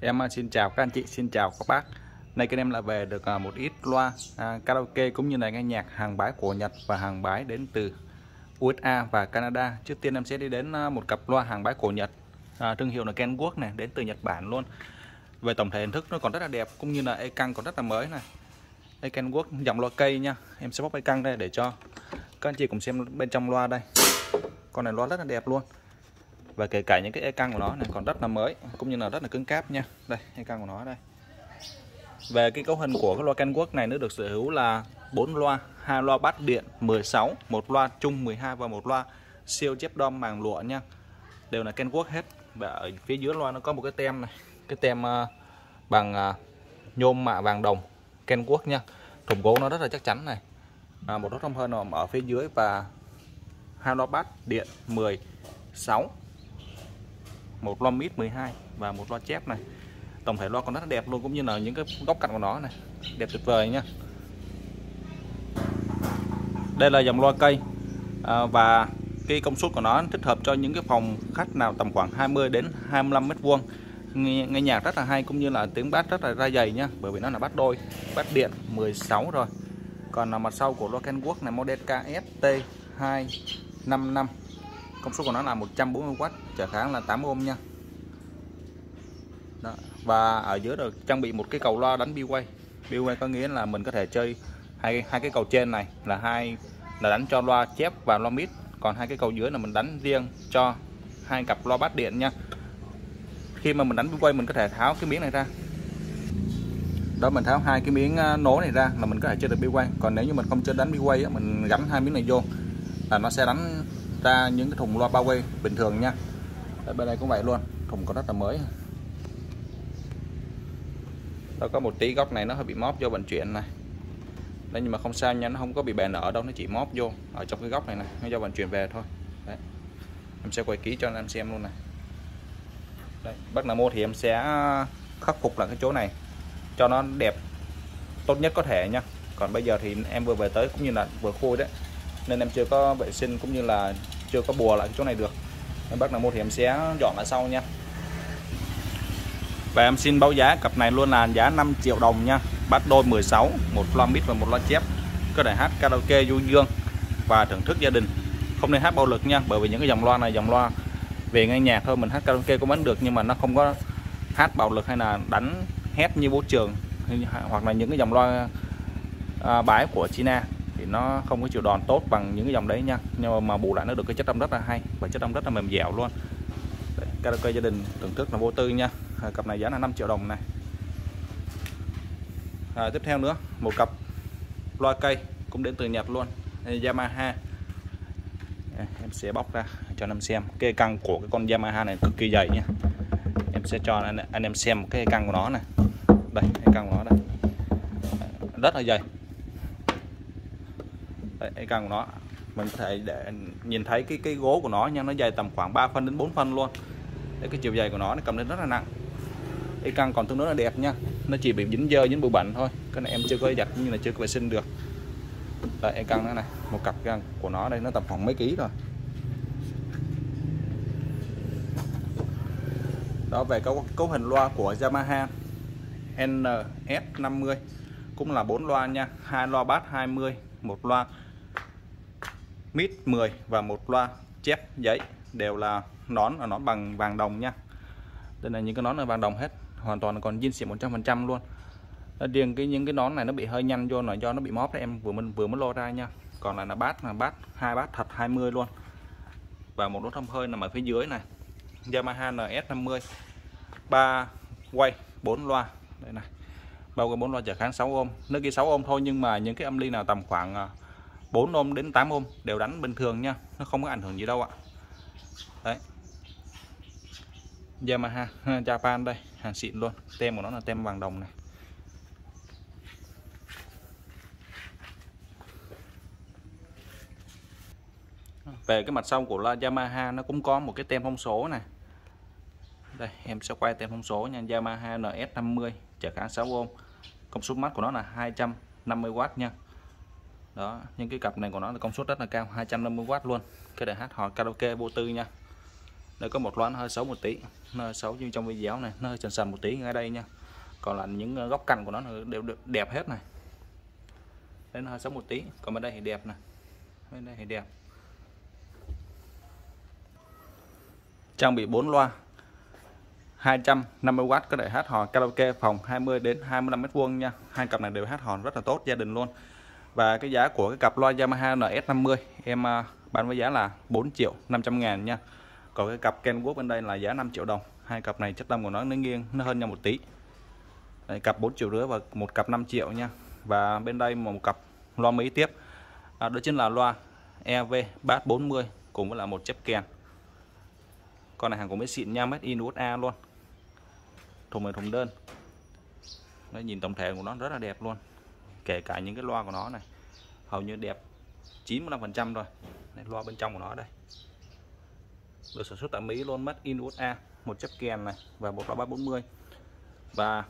Em à, xin chào các anh chị, xin chào các bác. Nay kênh em lại về được à, một ít loa à, karaoke cũng như là nghe nhạc hàng bái của Nhật và hàng bái đến từ USA và Canada. Trước tiên em sẽ đi đến à, một cặp loa hàng bái của Nhật, à, thương hiệu là Kenwood này, đến từ Nhật Bản luôn. Về tổng thể hình thức nó còn rất là đẹp cũng như là e căng còn rất là mới này. E Kenwood dòng loa cây nha. Em sẽ bóc e căng đây để cho các anh chị cùng xem bên trong loa đây. Con này loa rất là đẹp luôn và kể cả những cái e căng của nó này còn rất là mới cũng như là rất là cứng cáp nha. Đây e căng của nó đây. Về cái cấu hình của cái loa Kenworth này nó được sở hữu là 4 loa hai loa bát điện 16 một loa chung 12 và một loa siêu chép đom màng lụa nha. Đều là Kenworth hết. Và ở phía dưới loa nó có một cái tem này cái tem ờ, bằng ờ, nhôm mạ vàng đồng Kenworth nha. Thùng gỗ nó rất là chắc chắn này. À, một đốt thông hơn ở phía dưới và hai loa bát điện 16 một loa mid 12 và một loa chép này. Tổng thể loa còn rất là đẹp luôn cũng như là những cái góc cạnh của nó này. Đẹp tuyệt vời nha. Đây là dòng loa cây. À, và cái công suất của nó thích hợp cho những cái phòng khách nào tầm khoảng 20 đến 25 mét vuông. Nghe, nghe nhạc rất là hay cũng như là tiếng bass rất là ra dày nha. Bởi vì nó là bass đôi bass điện 16 rồi. Còn là mặt sau của loa Kenwood này model KST 255 công suất của nó là 140W trở kháng là 8 ohm nha. Đó. và ở dưới được trang bị một cái cầu loa đánh bi quay bi quay có nghĩa là mình có thể chơi hai hai cái cầu trên này, là hai, là đánh cho loa chép và loa mid. Còn hai cái cầu dưới là mình đánh riêng cho hai cặp loa bát điện nha. Khi mà mình đánh bi quay mình có thể tháo cái miếng này ra. Đó, mình tháo hai cái miếng ờ, nố này ra là mình có thể chơi được bi quay còn nếu như mình không chơi đánh bi quay mình gắn hai miếng này vô là nó sẽ đánh ra những cái thùng loa bao quay bình thường nha. Ở bên đây cũng vậy luôn thùng còn rất là mới. Nó có một tí góc này nó hơi bị móp vô vận chuyển này. Đây nhưng mà không sao nha nó không có bị bè nở đâu nó chỉ móp vô ở trong cái góc này này nó do vận chuyển về thôi. Đấy. Em sẽ quay kỹ cho anh em xem luôn này. Đây, bắt là mua thì em sẽ à, khắc phục là cái chỗ này cho nó đẹp tốt nhất có thể nha. Còn bây giờ thì em vừa về tới cũng như là vừa khui đấy nên em chưa có vệ sinh cũng như là chưa có bùa lại cái chỗ này được. Em bác nào mua thì em sẽ dọn lại sau nha. Và em xin báo giá cặp này luôn là giá 5 triệu đồng nha. Bát đôi 16 một loa mít và một loa chép. Có thể hát karaoke du dương và thưởng thức gia đình. Không nên hát bạo lực nha bởi vì những cái dòng loa này dòng loa về nghe nhạc thôi mình hát karaoke cũng vẫn được nhưng mà nó không có hát bạo lực hay là đánh hét như vũ trường hoặc là những cái dòng loa à, bái của China thì nó không có chịu đòn tốt bằng những cái dòng đấy nha. Nhưng mà, mà bù lại nó được cái chất âm rất là hay và chất âm rất là mềm dẻo luôn. Đấy, karaoke gia đình thưởng thức là vô tư nha. À, cặp này giá là 5 triệu đồng này. À, tiếp theo nữa một cặp loa cây cũng đến từ Nhật luôn. Yamaha. À, em sẽ bóc ra cho anh em xem. Cái căng của cái con Yamaha này cực kỳ dày nha. Em sẽ cho anh, anh em xem cái căng của nó này. Đây cái căng của nó đây. Rất là dày. Đấy, cái cần của nó. Mình có thể để nhìn thấy cái cái gỗ của nó nha nó dày tầm khoảng 3 phân đến 4 phân luôn. Đấy, cái chiều dày của nó nó cầm lên rất là nặng. Cái căng còn tương đối là đẹp nha. Nó chỉ bị dính dơ dính bụi bẩn thôi. Cái này em chưa có giặt như là chưa có vệ sinh được. Đây cái căng này một cặp căng của nó đây nó tầm khoảng mấy ký rồi đó về cấu, cấu hình loa của Yamaha NS50 cũng là bốn loa nha. Hai loa bass 20 một loa mít 10 và một loa chép giấy đều là nón là nón bằng vàng đồng nha. Đây là những cái nón là vàng đồng hết, hoàn toàn còn zin xịn 100% luôn. Riêng cái những cái nón này nó bị hơi nhanh vô là do nó bị móp đấy em, vừa mình vừa mới lô ra nha. Còn là là bát là bát, hai bát thật 20 luôn. Và một nút thông hơi nằm ở phía dưới này. Yamaha NS50 3 quay 4 loa. Đây này, bao gồm 4 loa trở kháng 6 ôm. Nó ghi 6 ôm thôi nhưng mà những cái âm ly nào tầm khoảng à, 4 ôm đến 8 ôm đều đánh bình thường nha, nó không có ảnh hưởng gì đâu ạ. Đấy. Yamaha Japan đây, hàng xịn luôn, tem của nó là tem vàng đồng này. Về cái mặt sau của la Yamaha nó cũng có một cái tem thông số này. Đây, em sẽ quay tem thông số nha, Yamaha NS50 trở kháng 6 ôm. Công suất mắt của nó là 250W nha đó những cái cặp này của nó là công suất rất là cao 250W luôn. Cái để hát hò karaoke vô tư nha. Đây có một loa nó hơi xấu một tí, nó hơi xấu như trong video này, nó hơi sần sần một tí ngay đây nha. Còn là những ờ, góc cạnh của nó đều được đẹp hết này. Đây nó hơi xấu một tí, còn bên đây thì đẹp này bên đây thì đẹp. Trang bị 4 loa 250W có thể hát hò karaoke phòng 20 đến 25 mét vuông nha. Hai cặp này đều hát hò rất là tốt, gia đình luôn và cái giá của cái cặp loa Yamaha NS50 em à, bán với giá là 4 triệu 500 ngàn nha. Còn cái cặp Kenwood bên đây là giá 5 triệu đồng. Hai cặp này chất âm của nó nó nghiêng nó hơn nhau một tí. Đây, cặp 4 triệu rưỡi và một cặp 5 triệu nha. Và bên đây một cặp loa mỹ tiếp. À, đó chính là loa EV Bass 40 cùng với là một chép kèn. Con này hàng của mới xịn nha made in USA luôn. Thùng này thùng đơn. Đấy, nhìn tổng thể của nó rất là đẹp luôn kể cả những cái loa của nó này hầu như đẹp 95% rồi này, loa bên trong của nó đây. Được sản xuất tại Mỹ luôn mất in USA một chiếc kèn này và một loa 340 và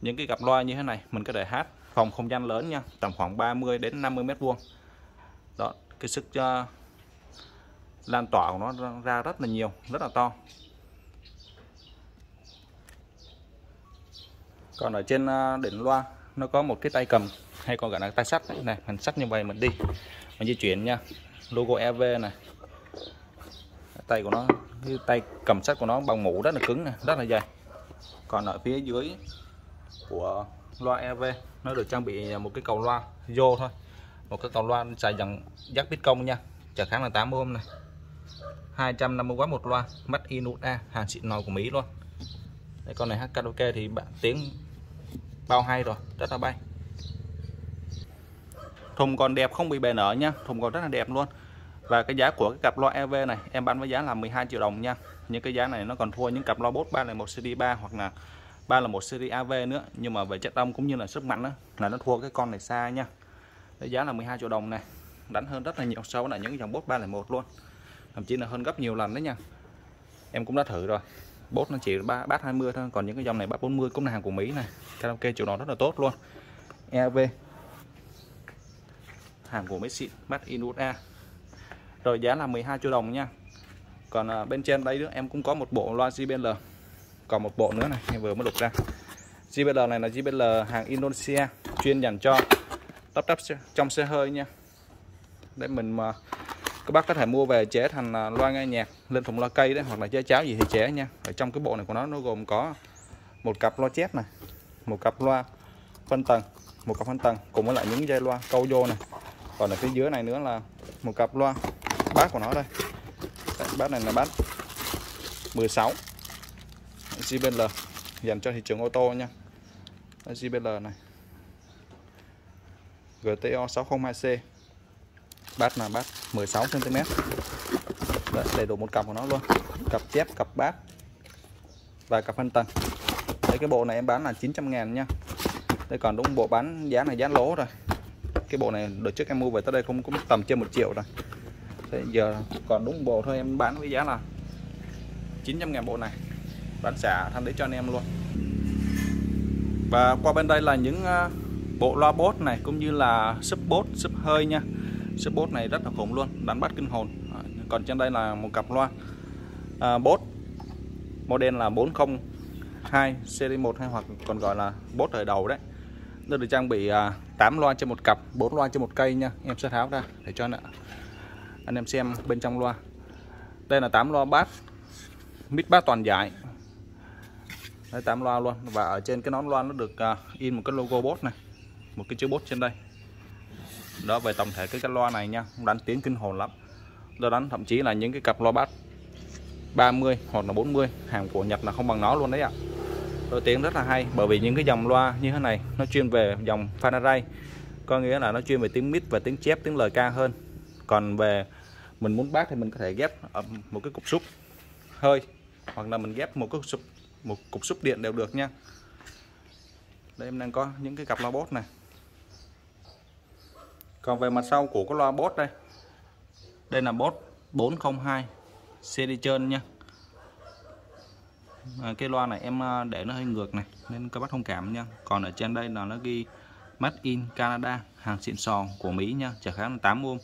những cái cặp loa như thế này mình có thể hát phòng không gian lớn nha tầm khoảng 30 đến 50 mét vuông. Đó cái sức uh, lan tỏa của nó ra rất là nhiều rất là to. Còn ở trên ờ, đỉnh loa nó có một cái tay cầm hay còn gọi là tay sắt này mình sắt như vậy mình đi mình di chuyển nha. Logo EV này. Tay của nó cái tay cầm sắt của nó bằng mũ rất là cứng này rất là dày. Còn ở phía dưới của loa EV nó được trang bị một cái cầu loa vô thôi. Một cái cầu loa xài dòng giác bít công nha trở kháng là 8 ohm này. 250W một loa mắt Inuda hàng xịn nồi của Mỹ luôn. Đây, con này hát karaoke thì bạn tiếng bao hay rồi rất là bay. Thùng còn đẹp không bị bề nở nha thùng còn rất là đẹp luôn. Và cái giá của cái cặp loa EV này em bán với giá là 12 triệu đồng nha. Những cái giá này nó còn thua những cặp loa bốt 301 series 3 hoặc là 301 series AV nữa. Nhưng mà về chất âm cũng như là sức mạnh đó, là nó thua cái con này xa nha. Cái giá là 12 triệu đồng này đánh hơn rất là nhiều so với là những dòng bốt 301 luôn. Thậm chí là hơn gấp nhiều lần đấy nha. Em cũng đã thử rồi bốt nó chỉ ba bát 20 thôi còn những cái dòng này bát 40 cũng là hàng của Mỹ này. Karaoke chỗ đó rất là tốt luôn. EV hàng của Mỹ xịn bát in USA rồi giá là 12 triệu đồng nha. Còn à, bên trên đây nữa em cũng có một bộ loa JBL còn một bộ nữa này em vừa mới lục ra. JBL này là JBL hàng Indonesia chuyên dành cho tắp tắp trong xe hơi nha. Để mình mà các bác có thể mua về chế thành à, loa nghe nhạc lên thùng loa cây đấy hoặc là chế cháo gì thì chế nha. Ở trong cái bộ này của nó nó gồm có một cặp loa chép này một cặp loa phân tầng một cặp phân tầng cùng với lại những dây loa câu vô này. Còn ở phía dưới này nữa là một cặp loa bát của nó đây. Đấy, bát này là bát 16 JBL dành cho thị trường ô tô nha. JBL này. GTO 602C bát là bát 16 cm Đấy, đầy đủ một cặp của nó luôn. Cặp chép cặp bát và cặp phân tầng. Đấy, cái bộ này em bán là 900 ngàn nha. Đây còn đúng bộ bán giá này giá lỗ rồi. Cái bộ này đợt trước em mua về tới đây cũng cũng tầm trên một triệu rồi. Thế giờ còn đúng bộ thôi em bán với giá là 900 ngàn bộ này. Bán xả thanh đấy cho anh em luôn. Và qua bên đây là những ờ, bộ loa bốt này cũng như là sub bốt sub hơi nha. Chiếc bốt này rất là khủng luôn đánh bắt kinh hồn. Còn trên đây là một cặp loa. À, bốt model là 402 series 1 hay hoặc còn gọi là bốt thời đầu đấy. Nó được trang bị à, 8 loa trên một cặp 4 loa trên một cây nha. Em sẽ tháo ra để cho anh em xem bên trong loa. Đây là 8 loa bass mid bass toàn giải. Đây 8 loa luôn và ở trên cái nón loa nó được uh, in một cái logo bốt này một cái chữ bốt trên đây đó, về tổng thể cái cái loa này nha đánh tiếng kinh hồn lắm. Đó đánh thậm chí là những cái cặp loa bass 30 hoặc là 40 hàng của Nhật là không bằng nó luôn đấy ạ. Đôi tiếng rất là hay, bởi vì những cái dòng loa như thế này, nó chuyên về dòng Faraday có nghĩa là nó chuyên về tiếng mid và tiếng chép, tiếng lời ca hơn. Còn về mình muốn bát thì mình có thể ghép ở một cái cục xúc hơi, hoặc là mình ghép một cái xúc, một cục xúc điện đều được nha. Đây, em đang có những cái cặp loa bốt này còn về mặt sau của cái loa bốt đây. Đây là bốt 402 CD trơn nha. À, cái loa này em à, để nó hơi ngược này nên các bác thông cảm nha. Còn ở trên đây là nó ghi Made in Canada hàng xịn sò của Mỹ nha trả kháng là 8 ohm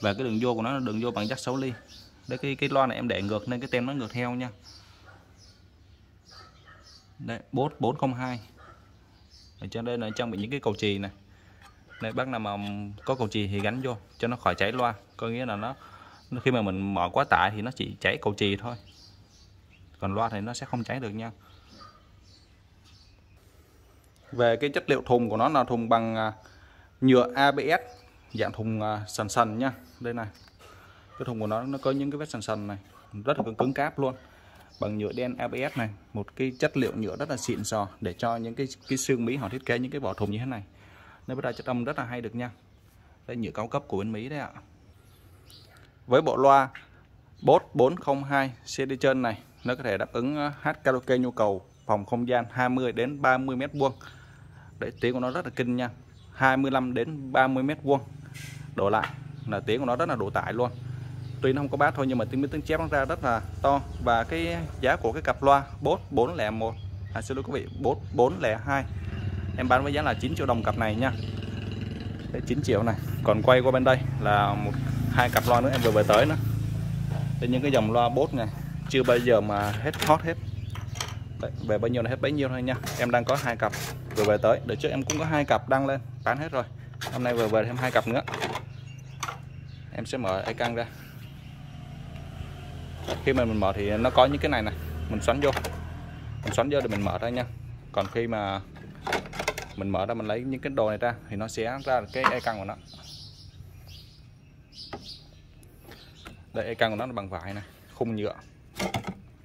và cái đường vô của nó là đường vô bằng jack 6 ly. Đây cái cái loa này em để ngược nên cái tem nó ngược theo nha. Đây bốt 402 ở trên đây là trang bị những cái cầu chì này nên bác nào mà có cầu chì thì gắn vô cho nó khỏi cháy loa. Có nghĩa là nó khi mà mình mở quá tải thì nó chỉ cháy cầu chì thôi. Còn loa thì nó sẽ không cháy được nha. Về cái chất liệu thùng của nó là thùng bằng à, nhựa ABS dạng thùng à, sần sần nha. Đây này cái thùng của nó nó có những cái vết sần sần này rất là cứng, cứng cáp luôn. Bằng nhựa đen ABS này một cái chất liệu nhựa rất là xịn sò để cho những cái cái xương Mỹ họ thiết kế những cái vỏ thùng như thế này nó ra chất âm rất là hay được nha. Đây, nhựa cao cấp của bên Mỹ đấy ạ. Với bộ loa Bose 402 CD trên này, nó có thể đáp ứng ờ, hát karaoke nhu cầu phòng không gian 20 đến 30 mét vuông. Để tiếng của nó rất là kinh nha 25 đến 30 mét vuông. Đổ lại, là tiếng của nó rất là đủ tải luôn. Tuy nó không có bát thôi, nhưng mà tiếng tiếng chép nó ra rất là to. Và cái giá của cái cặp loa Bose 401 à xin lỗi quý vị Bose 402 em bán với giá là 9 triệu đồng cặp này nha. Đây 9 triệu này. Còn quay qua bên đây là một hai cặp loa nữa em vừa về tới nữa. Đây, những cái dòng loa bốt này chưa bao giờ mà hết hot hết. Đấy, về bao nhiêu là hết bấy nhiêu thôi nha. Em đang có hai cặp vừa về tới. Đợt trước em cũng có hai cặp đăng lên bán hết rồi. Hôm nay vừa về thêm hai cặp nữa. Em sẽ mở ai căng ra. Khi mà mình mở thì nó có những cái này này mình xoắn vô. Mình xoắn vô để mình mở ra nha. Còn khi mà mình mở ra mình lấy những cái đồ này ra thì nó sẽ ra cái e căng của nó. Đây e căng của nó là bằng vải này khung nhựa.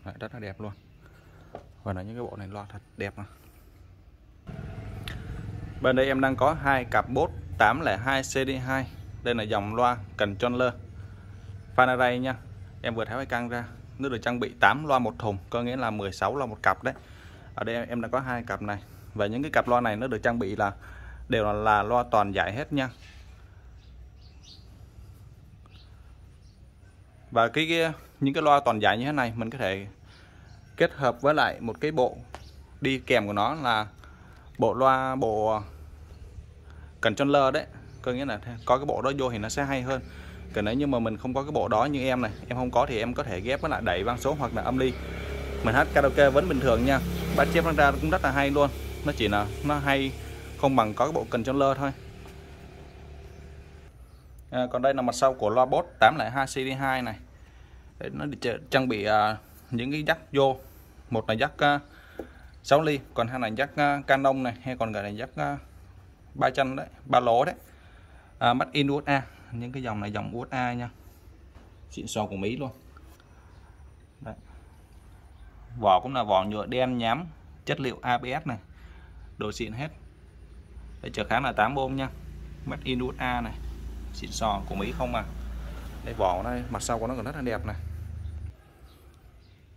Đấy, rất là đẹp luôn. Và là những cái bộ này loa thật đẹp này. bên đây em đang có hai cặp bốt 802 CD2 đây là dòng loa cần controller Faraday nha. Em vừa tháo cái căng ra. Nó được trang bị 8 loa một thùng có nghĩa là 16 loa một cặp đấy. Ở đây em đã có hai cặp này và những cái cặp loa này nó được trang bị là đều là, là loa toàn giải hết nha. Và cái, cái những cái loa toàn giải như thế này mình có thể kết hợp với lại một cái bộ đi kèm của nó là bộ loa bộ controller đấy. Có nghĩa là có cái bộ đó vô thì nó sẽ hay hơn. Còn nếu như mà mình không có cái bộ đó như em này em không có thì em có thể ghép với lại đẩy vang số hoặc là âm ly. Mình hát karaoke vẫn bình thường nha. Bát chép nó ra cũng rất là hay luôn nó chỉ là nó hay không bằng có cái bộ lơ thôi. À, còn đây là mặt sau của loa Bose 802 CD2 này. Để nó trang bị uh, những cái dắt vô. Một là dắt uh, 6 ly còn hai là dắt uh, à, Canon này hay còn gọi là dắt à, ba chân đấy ba lỗ đấy. À, mắt in USA những cái dòng này dòng USA nha. Xịn sò của Mỹ luôn. Đấy. vỏ cũng là vỏ nhựa đen nhám chất liệu ABS này đồ xịn hết. Đây trở kháng là 8 ôm nha mắt in USA này. Xịn sò của Mỹ không à đây vỏ đây. Mặt sau của nó còn rất là đẹp này.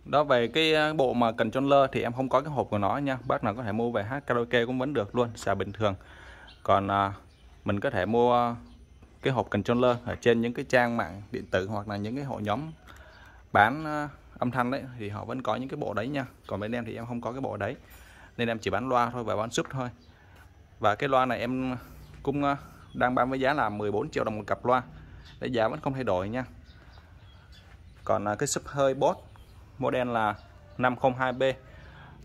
Đó về cái ờ, bộ mà cần controller thì em không có cái hộp của nó nha. Bác nào có thể mua về hát karaoke cũng vẫn được luôn xài bình thường. Còn à, mình có thể mua cái hộp cần controller ở trên những cái trang mạng điện tử hoặc là những cái hội nhóm bán à, âm thanh đấy thì họ vẫn có những cái bộ đấy nha. Còn bên em thì em không có cái bộ đấy nên em chỉ bán loa thôi và bán sub thôi. Và cái loa này em cũng ờ, đang bán với giá là 14 triệu đồng một cặp loa. Để giá vẫn không thay đổi nha. Còn ờ, cái sub hơi Bose model là 502B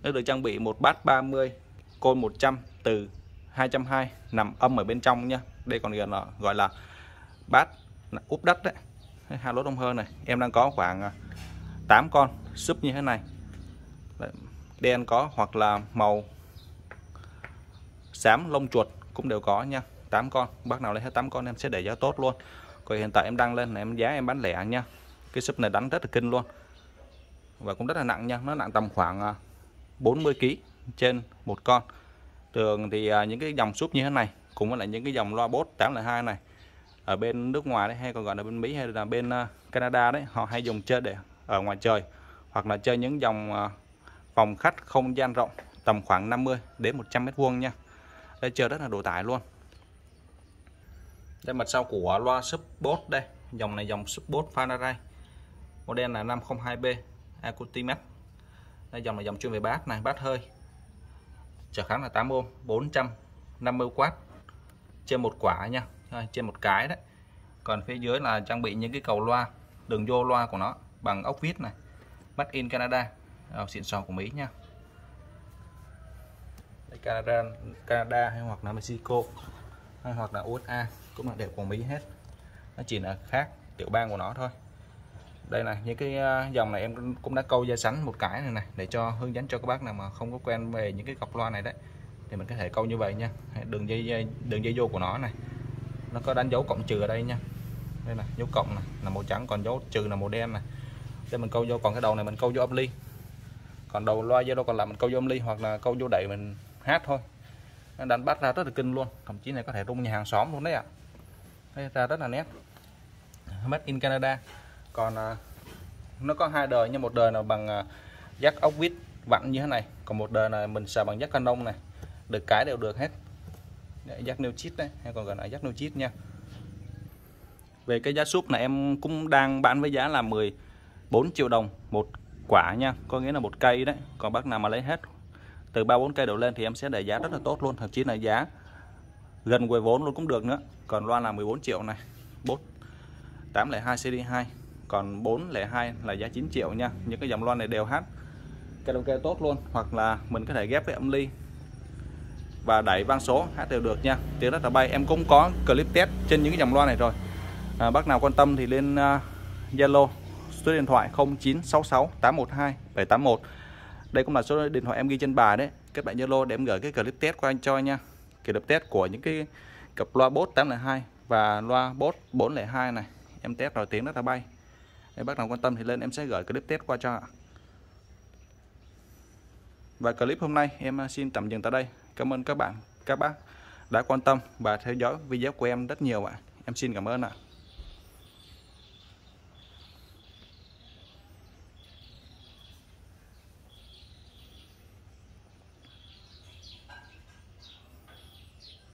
nó được trang bị một bát 30 côn 100 từ 220 nằm âm ở bên trong nha. Đây còn gần là, gọi là bát úp đất đấy. Hai lốt đông hơn này, em đang có khoảng ờ, 8 con súp như thế này đen có hoặc là màu xám lông chuột cũng đều có nha. 8 con, bác nào lấy hết 8 con em sẽ để giá tốt luôn. Còn hiện tại em đăng lên là em giá em bán lẻ nha. Cái súp này đánh rất là kinh luôn. Và cũng rất là nặng nha, nó nặng tầm khoảng à, 40 kg trên một con. Thường thì à, những cái dòng súp như thế này, cũng với lại những cái dòng loa bốt 802 này, ở bên nước ngoài đấy, hay còn gọi là bên Mỹ, hay là bên à, Canada đấy, họ hay dùng chơi để ở ngoài trời, hoặc là chơi những dòng phòng khách không gian rộng, tầm khoảng 50 đến 100 mét vuông nha. Đây chơi rất là đủ tải luôn. Đây, mặt sau của loa support đây. Dòng này dòng support Panerai model là 502B Acutimax đây, dòng này dòng chuyên về bát này bát hơi. Trở kháng là 8 ôm 450W trên một quả nha. Trên một cái đấy. Còn phía dưới là trang bị những cái cầu loa, đường vô loa của nó bằng ốc vít này. Made in Canada à, xịn sò của Mỹ nha. Đây, Canada Canada hay hoặc là Mexico hay hoặc là USA cũng là đều của Mỹ hết. Nó chỉ là khác tiểu bang của nó thôi. Đây này những cái ờ, dòng này em cũng đã câu dây sắn một cái này này để cho hướng dẫn cho các bác nào mà không có quen về những cái cọc loa này đấy thì mình có thể câu như vậy nha. Đường dây ờ, đường dây vô của nó này. Nó có đánh dấu cộng trừ ở đây nha. Đây này dấu cộng này là màu trắng còn dấu trừ là màu đen này. Để mình câu vô còn cái đầu này mình câu vô âm ly còn đầu loa dây đâu còn làm mình câu vô âm ly hoặc là câu vô đẩy mình hát thôi. Đánh bắt ra rất là kinh luôn. Thậm chí này có thể rung nhà hàng xóm luôn đấy ạ. Đây ra rất là nét. Made in Canada. Còn à, nó có hai đời như một đời là bằng à, dắt ốc vít vặn như thế này. Còn một đời là mình xài bằng dắt canon này. Được cái đều được hết. Dắt nêu chít đấy. Hay còn gọi là dắt nêu chít nha. Về cái giá súp này em cũng đang bán với giá là 14 triệu đồng một quả nha có nghĩa là một cây đấy còn bác nào mà lấy hết từ ba bốn cây đổ lên thì em sẽ để giá rất là tốt luôn thậm chí là giá gần quầy vốn luôn cũng được nữa. Còn loa là 14 triệu này 4 802 CD2 còn 402 là giá 9 triệu nha. Những cái dòng loa này đều hát karaoke tốt luôn hoặc là mình có thể ghép với âm ly và đẩy vang số hát đều được nha. Tiếng rất là bay em cũng có clip test trên những cái dòng loa này rồi. À, bác nào quan tâm thì lên uh, Zalo số điện thoại 0966 812 781 đây cũng là số điện thoại em ghi trên bài đấy. Các bạn Zalo để em gửi cái clip test qua anh cho nha. Clip test của những cái cặp loa bốt 802 và loa bốt 402 này. Em test rồi tiếng rất là bay. Nếu bác nào quan tâm thì lên em sẽ gửi clip test qua cho và clip hôm nay em à, xin tạm dừng tại đây. Cảm ơn các bạn, các bác đã quan tâm và theo dõi video của em rất nhiều ạ. Em xin cảm ơn ạ.